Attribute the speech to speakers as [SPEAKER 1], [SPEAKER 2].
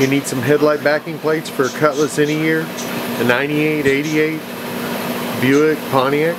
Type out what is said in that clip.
[SPEAKER 1] You need some headlight backing plates for a Cutlass any year, a 98, 88, Buick, Pontiac.